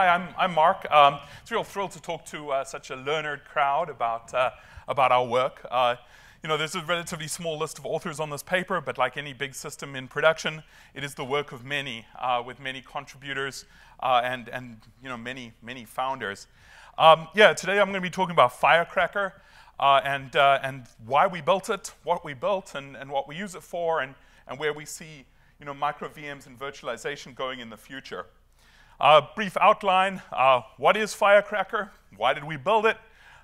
Hi, I'm, I'm Marc. Um, it's a real thrill to talk to uh, such a learned crowd about, uh, about our work. Uh, you know, there's a relatively small list of authors on this paper, but like any big system in production, it is the work of many, uh, with many contributors uh, and, and you know, many, many founders. Um, yeah, today I'm going to be talking about Firecracker uh, and, and why we built it, what we built, and, and what we use it for, and, and where we see you know, micro VMs and virtualization going in the future. A brief outline, uh, what is Firecracker? Why did we build it?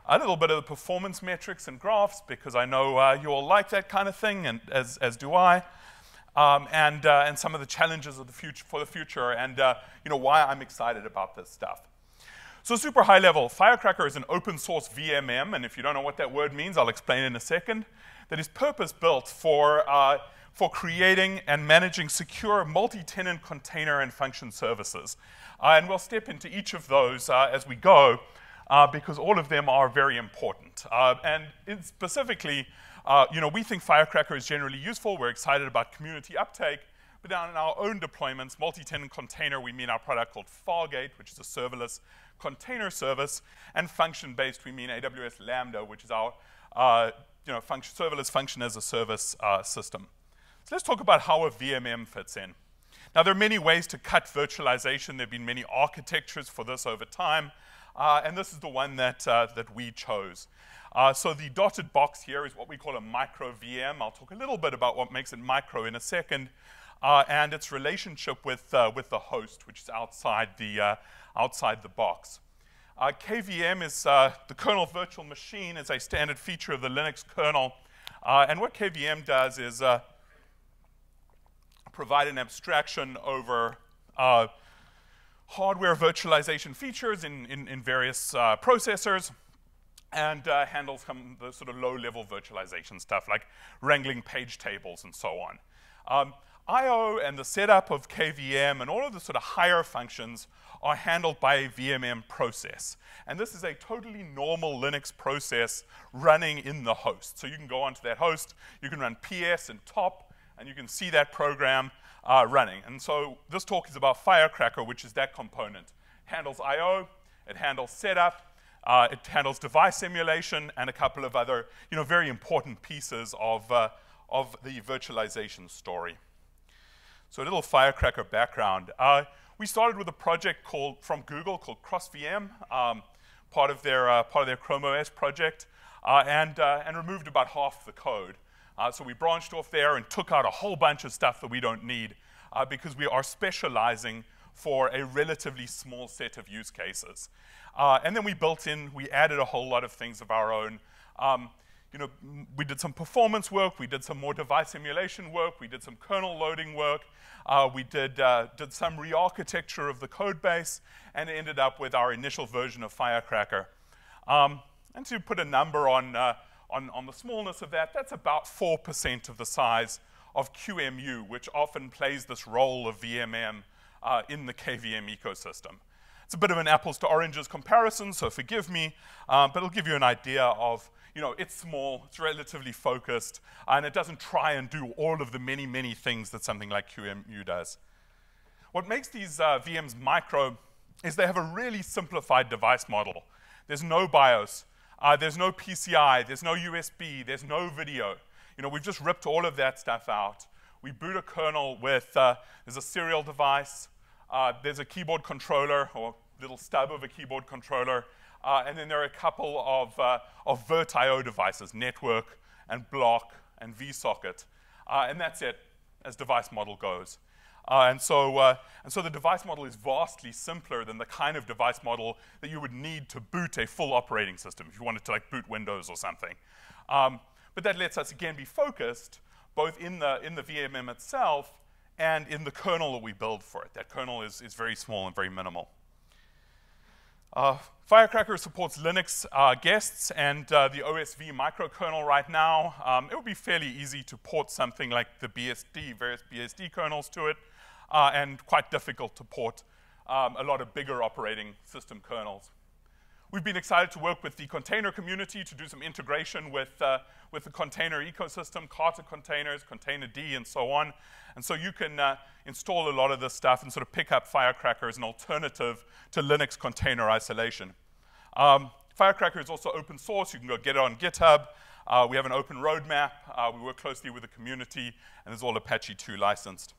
A little bit of the performance metrics and graphs, because I know uh, you all like that kind of thing, and as, as do I. Um, and, uh, and some of the challenges of the future, for the future, and uh, you know, why I'm excited about this stuff. So super high level, Firecracker is an open source VMM, and if you don't know what that word means, I'll explain in a second, that is purpose-built for uh, for creating and managing secure multi-tenant container and function services. Uh, and we'll step into each of those uh, as we go uh, because all of them are very important. Uh, and specifically, uh, you know, we think Firecracker is generally useful. We're excited about community uptake. But down in our own deployments, multi-tenant container, we mean our product called Fargate, which is a serverless container service. And function-based, we mean AWS Lambda, which is our uh, you know, function, serverless function as a service system. So let's talk about how a VMM fits in. Now, there are many ways to cut virtualization. There have been many architectures for this over time, uh, and this is the one that, uh, that we chose. Uh, so the dotted box here is what we call a micro VM. I'll talk a little bit about what makes it micro in a second, uh, and its relationship with, uh, with the host, which is outside the, uh, outside the box. KVM is the kernel virtual machine is a standard feature of the Linux kernel, and what KVM does is provide an abstraction over uh, hardware virtualization features in, in, in various uh, processors and uh, handles some the sort of low-level virtualization stuff like wrangling page tables and so on. Um, I.O. and the setup of KVM and all of the sort of higher functions are handled by a VMM process. And this is a totally normal Linux process running in the host. So you can go onto that host, you can run PS and top, and you can see that program uh, running. And so this talk is about Firecracker, which is that component. It handles I.O., it handles setup, uh, it handles device emulation, and a couple of other you know, very important pieces of, uh, of the virtualization story. So a little Firecracker background. Uh, we started with a project called, from Google called crosvm, um, part, of their, uh, part of their Chrome OS project, uh, and, and removed about half the code. Uh, so we branched off there and took out a whole bunch of stuff that we don't need uh, because we are specializing for a relatively small set of use cases. Uh, and then we built in, we added a whole lot of things of our own. Um, you know, we did some performance work, we did some more device emulation work, we did some kernel loading work, uh, we did, uh, did some re-architecture of the code base, and ended up with our initial version of Firecracker. Um, and to put a number on uh, on, on the smallness of that, that's about 4% of the size of QEMU, which often plays this role of VMM uh, in the KVM ecosystem. It's a bit of an apples to oranges comparison, so forgive me, um, but it'll give you an idea of, you know, it's small, it's relatively focused, and it doesn't try and do all of the many, many things that something like QEMU does. What makes these uh, VMs micro is they have a really simplified device model. There's no BIOS, uh, there's no PCI, there's no USB, there's no video. You know, we've just ripped all of that stuff out. We boot a kernel with, uh, there's a serial device, uh, there's a keyboard controller or little stub of a keyboard controller, uh, and then there are a couple of, uh, of VirtIO devices, network and block and vSocket, uh, and that's it as device model goes. Uh, and, so, uh, and so the device model is vastly simpler than the kind of device model that you would need to boot a full operating system if you wanted to like boot Windows or something. Um, but that lets us again be focused both in the, in the VMM itself and in the kernel that we build for it. That kernel is, is very small and very minimal. Uh, Firecracker supports Linux uh, guests and uh, the OSV microkernel right now. Um, it would be fairly easy to port something like the BSD, various BSD kernels to it uh, and quite difficult to port um, a lot of bigger operating system kernels. we've been excited to work with the container community to do some integration with, uh, with the container ecosystem, Kata containers, Containerd, and so on. And so you can uh, install a lot of this stuff and sort of pick up Firecracker as an alternative to Linux container isolation. Um, Firecracker is also open source. You can go get it on GitHub. Uh, we have an open roadmap. Uh, we work closely with the community, and it's all Apache 2 licensed.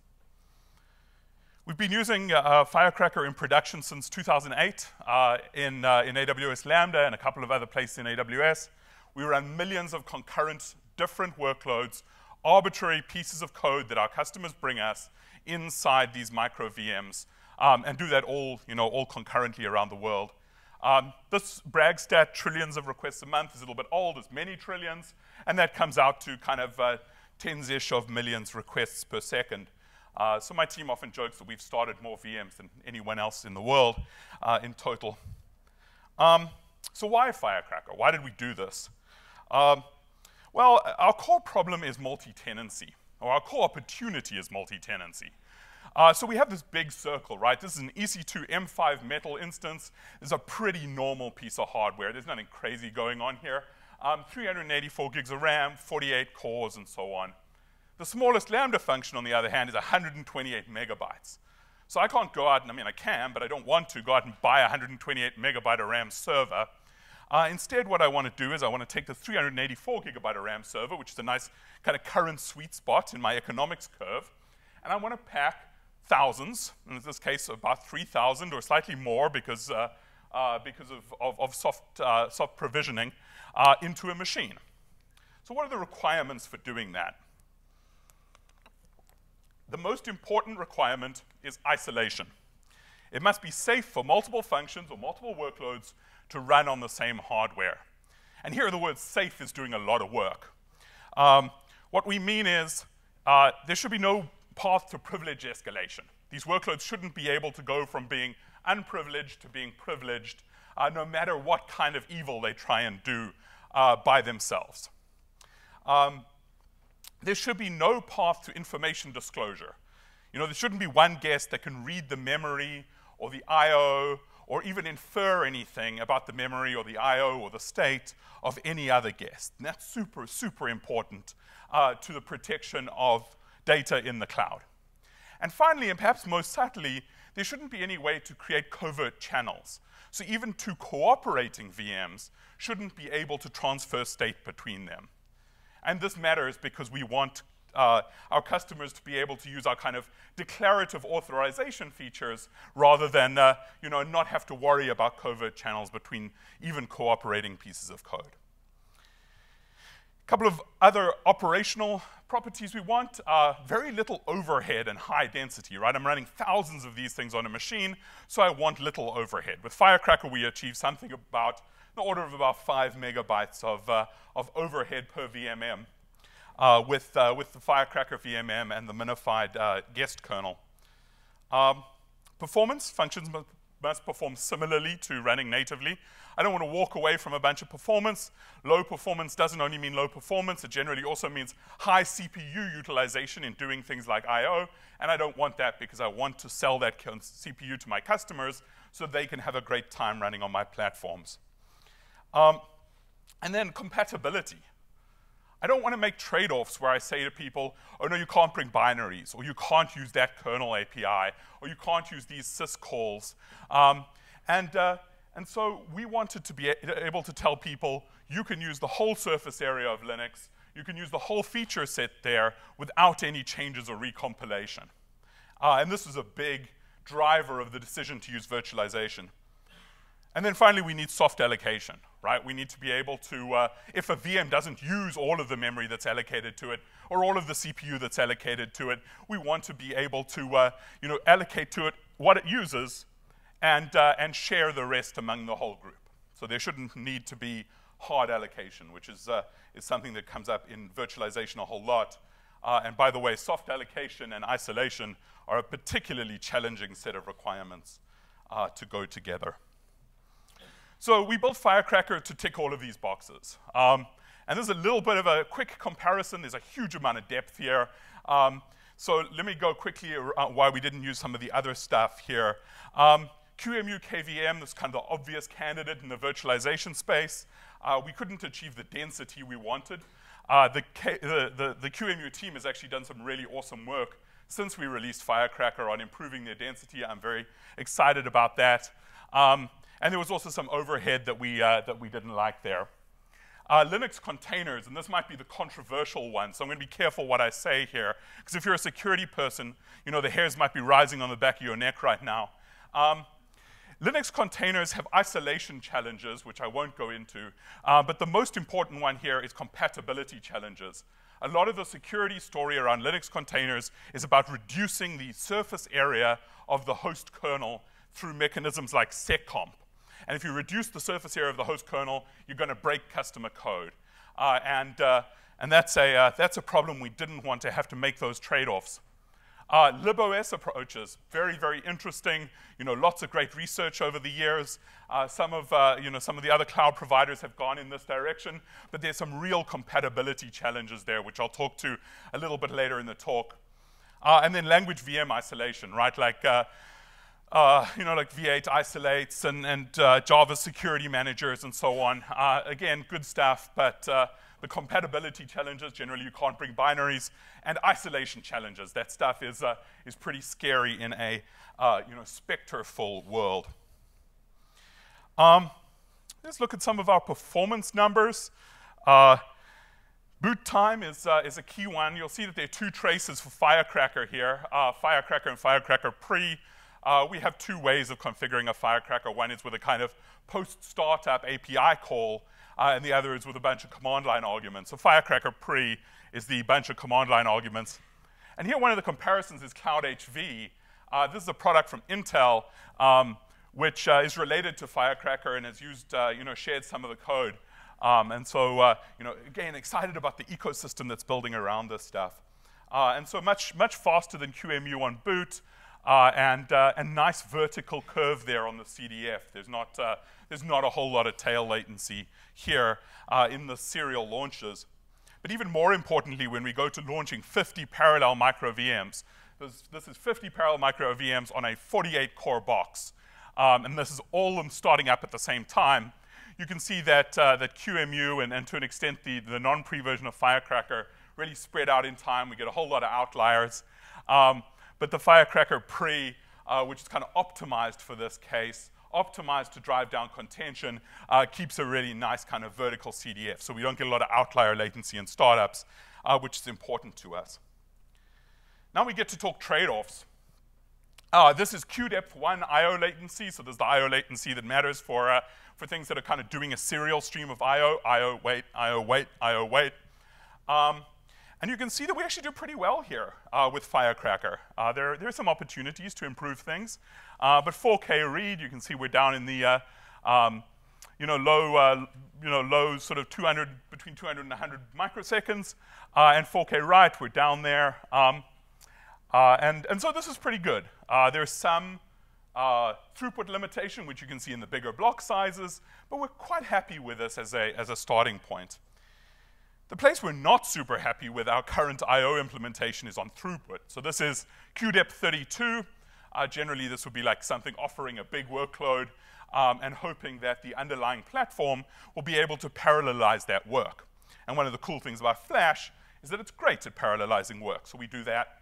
We've been using uh, Firecracker in production since 2008 uh, in, uh, in AWS Lambda and a couple of other places in AWS. We run millions of concurrent different workloads, arbitrary pieces of code that our customers bring us inside these micro VMs, um, and do that all, you know, all concurrently around the world. Um, this brag stat, trillions of requests a month, is a little bit old. It's many trillions, and that comes out to kind of uh, tens-ish of millions requests per second. Uh, so my team often jokes that we've started more VMs than anyone else in the world uh, in total. Um, so why Firecracker? Why did we do this? Um, well, our core problem is multi-tenancy, or our core opportunity is multi-tenancy. Uh, so we have this big circle, right? This is an EC2 M5 metal instance. It's a pretty normal piece of hardware. There's nothing crazy going on here. Um, 384 gigs of RAM, 48 cores, and so on. The smallest Lambda function, on the other hand, is 128 megabytes. So I can't go out, and I mean, I can, but I don't want to go out and buy a 128 megabyte of RAM server. Uh, instead, what I want to do is I want to take the 384 gigabyte of RAM server, which is a nice kind of current sweet spot in my economics curve, and I want to pack thousands, in this case about 3,000 or slightly more because, uh, uh, because of, of, of soft, uh, soft provisioning, uh, into a machine. So what are the requirements for doing that? The most important requirement is isolation. It must be safe for multiple functions or multiple workloads to run on the same hardware. And here the word safe is doing a lot of work. Um, what we mean is uh, there should be no path to privilege escalation. These workloads shouldn't be able to go from being unprivileged to being privileged, uh, no matter what kind of evil they try and do uh, by themselves. Um, there should be no path to information disclosure. You know, there shouldn't be one guest that can read the memory or the I.O. or even infer anything about the memory or the I.O. or the state of any other guest. And that's super, super important uh, to the protection of data in the cloud. And finally, and perhaps most subtly, there shouldn't be any way to create covert channels. So even two cooperating VMs shouldn't be able to transfer state between them. And this matters because we want uh, our customers to be able to use our kind of declarative authorization features rather than uh, you know, not have to worry about covert channels between even cooperating pieces of code. Couple of other operational properties we want are very little overhead and high density, right? I'm running thousands of these things on a machine, so I want little overhead. With Firecracker, we achieve something about the order of about five megabytes of, uh, of overhead per VMM uh, with, uh, with the Firecracker VMM and the minified uh, guest kernel. Um, performance functions must perform similarly to running natively. I don't want to walk away from a bunch of performance. Low performance doesn't only mean low performance, it generally also means high CPU utilization in doing things like I.O., and I don't want that because I want to sell that CPU to my customers so they can have a great time running on my platforms. Um, and then compatibility. I don't want to make trade-offs where I say to people, oh no, you can't bring binaries, or you can't use that kernel API, or you can't use these syscalls. Um, and, uh, and so we wanted to be able to tell people, you can use the whole surface area of Linux, you can use the whole feature set there without any changes or recompilation. Uh, and this was a big driver of the decision to use virtualization. And then finally, we need soft allocation, right? We need to be able to, uh, if a VM doesn't use all of the memory that's allocated to it, or all of the CPU that's allocated to it, we want to be able to, uh, you know, allocate to it what it uses and, uh, and share the rest among the whole group. So there shouldn't need to be hard allocation, which is, uh, is something that comes up in virtualization a whole lot. Uh, and by the way, soft allocation and isolation are a particularly challenging set of requirements uh, to go together. So we built Firecracker to tick all of these boxes. Um, and there's a little bit of a quick comparison. There's a huge amount of depth here. Um, so let me go quickly around why we didn't use some of the other stuff here. Um, QEMU KVM, this kind of the obvious candidate in the virtualization space. Uh, we couldn't achieve the density we wanted. Uh, the, K, the, the, the, QEMU team has actually done some really awesome work since we released Firecracker on improving their density. I'm very excited about that. Um, and there was also some overhead that we, uh, that we didn't like there. Uh, Linux containers, and this might be the controversial one, so I'm going to be careful what I say here, because if you're a security person, you know, the hairs might be rising on the back of your neck right now. Um, Linux containers have isolation challenges, which I won't go into, uh, but the most important one here is compatibility challenges. A lot of the security story around Linux containers is about reducing the surface area of the host kernel through mechanisms like seccomp. And if you reduce the surface area of the host kernel, you're going to break customer code. Uh, and uh, and that's, a, uh, that's a problem we didn't want to have to make those trade-offs. Uh, LibOS approaches, very, very interesting. You know, lots of great research over the years. Uh, some of, uh, you know, some of the other cloud providers have gone in this direction, but there's some real compatibility challenges there, which I'll talk to a little bit later in the talk. Uh, and then language VM isolation, right? Like, uh, you know, like V8 isolates and, and uh, Java security managers and so on. Uh, again, good stuff, but uh, the compatibility challenges, generally you can't bring binaries, and isolation challenges. That stuff is, uh, is pretty scary in a uh, you know, Spectre-full world. Um, let's look at some of our performance numbers. Boot time is, uh, is a key one. You'll see that there are two traces for Firecracker here, uh, Firecracker and Firecracker pre. Uh, we have two ways of configuring a Firecracker. One is with a kind of post-startup API call, uh, and the other is with a bunch of command line arguments. So Firecracker pre is the bunch of command line arguments. And here one of the comparisons is Cloud HV. Uh, this is a product from Intel, um, which uh, is related to Firecracker and has used, uh, you know, shared some of the code. Um, and so, uh, you know, again, excited about the ecosystem that's building around this stuff. And so much, much faster than QEMU on boot. Uh, and a uh, nice vertical curve there on the CDF. There's not, uh, there's not a whole lot of tail latency here uh, in the serial launches. But even more importantly, when we go to launching 50 parallel micro VMs, this, is 50 parallel micro VMs on a 48 core box. Um, and this is all them starting up at the same time. You can see that, uh, that QEMU and, and to an extent the, the non-pre version of Firecracker really spread out in time. We get a whole lot of outliers. Um, but the Firecracker pre, uh, which is kind of optimized for this case, optimized to drive down contention, uh, keeps a really nice kind of vertical CDF. So we don't get a lot of outlier latency in startups, uh, which is important to us. Now we get to talk trade-offs. Uh, this is QDepth 1 I.O. latency, so there's the I.O. latency that matters for, uh, for things that are kind of doing a serial stream of I.O., I.O. wait, I.O. wait, I.O. wait. Um, and you can see that we actually do pretty well here uh, with Firecracker. Uh, there, there are some opportunities to improve things. Uh, but 4K read, you can see we're down in the uh, um, you know, low, uh, you know, low sort of 200, between 200 and 100 microseconds. Uh, and 4K write, we're down there. Um, and, and so this is pretty good. there's some throughput limitation, which you can see in the bigger block sizes, but we're quite happy with this as a, as a starting point. The place we're not super happy with our current I.O. implementation is on throughput. So this is QDepth 32. Uh, generally, this would be like something offering a big workload um, and hoping that the underlying platform will be able to parallelize that work. And one of the cool things about Flash is that it's great at parallelizing work. So we do that.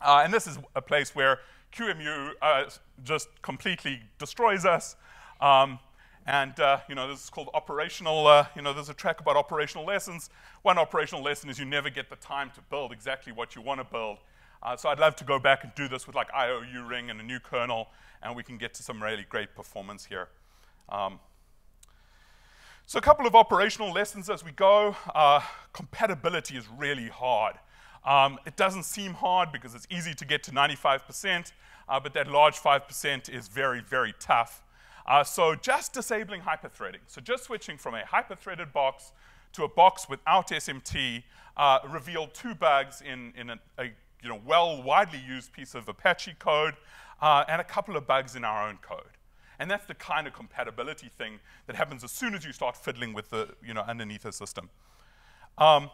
Uh, and this is a place where QEMU uh, just completely destroys us. Um, and uh, you know, this is called operational, uh, you know, there's a track about operational lessons. One operational lesson is you never get the time to build exactly what you want to build. Uh, so I'd love to go back and do this with like io_uring and a new kernel, and we can get to some really great performance here. Um, so a couple of operational lessons as we go. Uh, compatibility is really hard. Um, it doesn't seem hard because it's easy to get to 95%, uh, but that large 5% is very, very tough. Uh, so just disabling hyperthreading, so just switching from a hyperthreaded box to a box without SMT uh, revealed two bugs in, in a, a you know, well widely used piece of Apache code uh, and a couple of bugs in our own code. And that's the kind of compatibility thing that happens as soon as you start fiddling with the, you know, underneath the system. Um,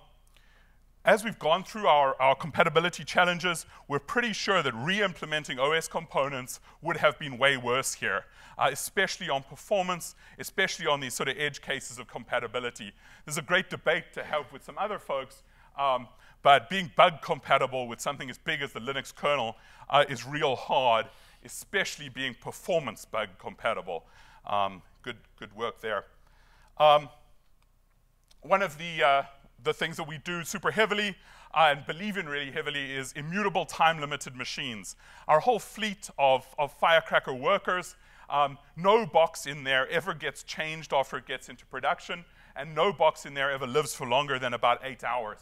as we've gone through our, our compatibility challenges, we're pretty sure that re-implementing OS components would have been way worse here, uh, especially on performance, especially on these sort of edge cases of compatibility. There's a great debate to have with some other folks, um, but being bug compatible with something as big as the Linux kernel uh, is real hard, especially being performance bug compatible. Um, good, good work there. Um, one of the uh, the things that we do super heavily uh, and believe in really heavily is immutable time limited machines. Our whole fleet of, of Firecracker workers, um, no box in there ever gets changed after it gets into production, and no box in there ever lives for longer than about eight hours.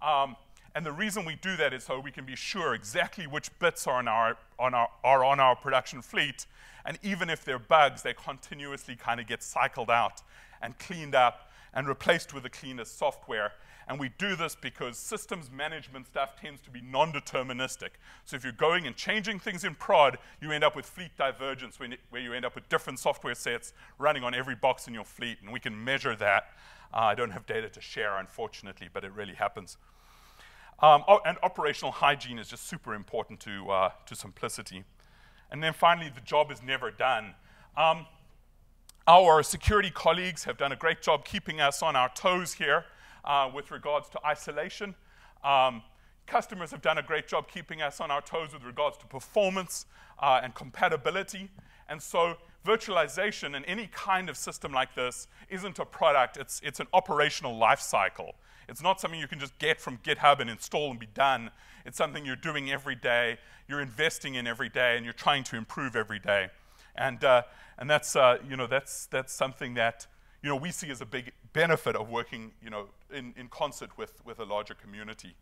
Um, and the reason we do that is so we can be sure exactly which bits are on our, on our, are on our production fleet. And even if they're bugs, they continuously kind of get cycled out and cleaned up and replaced with the cleanest software. And we do this because systems management stuff tends to be non-deterministic. So if you're going and changing things in prod, you end up with fleet divergence where you end up with different software sets running on every box in your fleet. And we can measure that. Uh, I don't have data to share, unfortunately, but it really happens. Um, oh, and operational hygiene is just super important to, uh, to simplicity. And then finally, the job is never done. Um, our security colleagues have done a great job keeping us on our toes here uh, with regards to isolation. Um, customers have done a great job keeping us on our toes with regards to performance uh, and compatibility. And so virtualization in any kind of system like this isn't a product, it's, it's an operational life cycle. It's not something you can just get from GitHub and install and be done. It's something you're doing every day, you're investing in every day, and you're trying to improve every day. And, uh, and that's, uh, you know, that's, that's something that you know, we see as a big benefit of working you know, in, in concert with, with a larger community.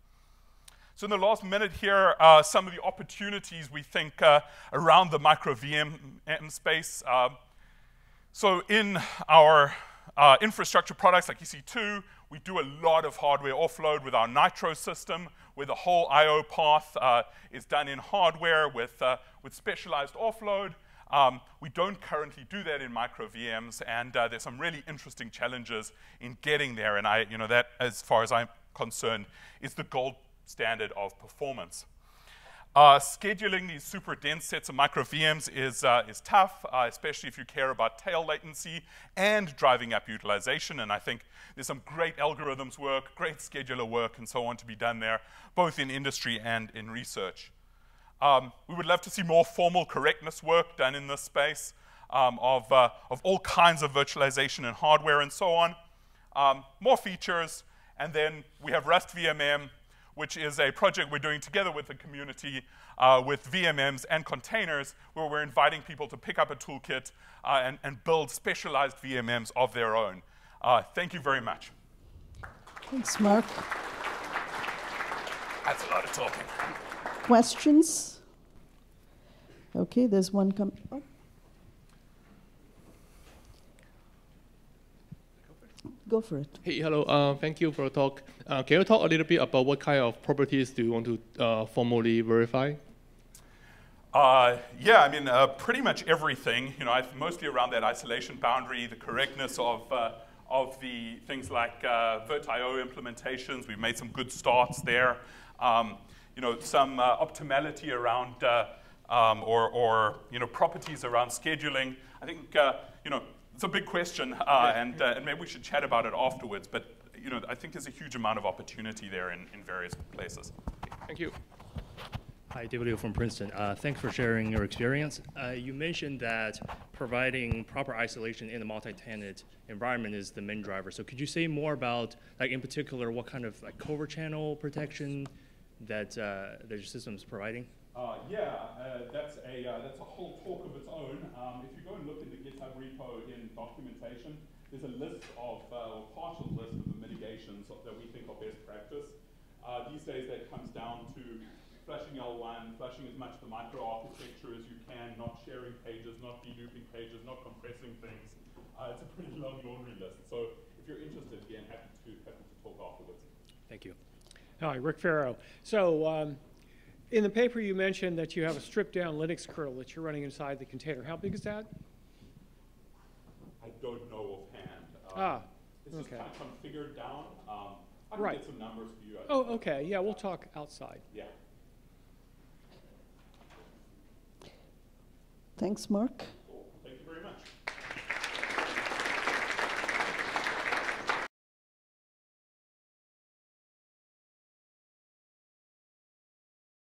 So in the last minute here, uh, some of the opportunities we think uh, around the micro VM space. Uh, so in our uh, infrastructure products like EC2, we do a lot of hardware offload with our Nitro system, where the whole I.O. path uh, is done in hardware with, uh, with specialized offload. Um, we don't currently do that in micro VMs, and uh, there's some really interesting challenges in getting there. And I, you know, that, as far as I'm concerned, is the gold standard of performance. Uh, scheduling these super dense sets of micro VMs is, uh, is tough, uh, especially if you care about tail latency and driving up utilization. And I think there's some great algorithms work, great scheduler work, and so on to be done there, both in industry and in research. Um, we would love to see more formal correctness work done in this space um, of, uh, of all kinds of virtualization and hardware and so on. Um, more features, and then we have Rust VMM, which is a project we're doing together with the community uh, with VMMs and containers, where we're inviting people to pick up a toolkit uh, and, and, build specialized VMMs of their own. Uh, thank you very much. Thanks, Marc. That's a lot of talking questions? Okay, there's one come. Oh. Go for it. Hey, hello. Uh, thank you for the talk. Uh, can you talk a little bit about what kind of properties do you want to uh, formally verify? Uh, yeah, I mean, uh, pretty much everything. You know, I've mostly around that isolation boundary, the correctness of uh, of the things like uh, VirtIO implementations. We've made some good starts there. Um, you know, some uh, optimality around uh, um, or, or, you know, properties around scheduling. I think, uh, you know, it's a big question, uh, and, uh, and maybe we should chat about it afterwards. But, you know, I think there's a huge amount of opportunity there in, in various places. Thank you. Hi, David Liu from Princeton. Uh, thanks for sharing your experience. Uh, you mentioned that providing proper isolation in a multi-tenant environment is the main driver. So could you say more about, like in particular, what kind of like covert channel protection that, uh, that your system is providing? Uh, yeah, uh, that's, a, uh, that's a whole talk of its own. Um, if you go and look in the GitHub repo in documentation, there's a list of, uh, or partial list of the mitigations that we think are best practice. Uh, these days that comes down to flushing L1, flushing as much of the microarchitecture as you can, not sharing pages, not deduping pages, not compressing things. Uh, it's a pretty long laundry list. So if you're interested, again, happy to, happy to talk afterwards. Thank you. Hi, Rick Farrow. So um, in the paper you mentioned that you have a stripped down Linux kernel that you're running inside the container. How big is that? I don't know offhand. Um, ah, it's just kind of configured down. Um, I can Right. get some numbers for you. Oh, okay, yeah, we'll talk outside. Yeah. Thanks, Marc.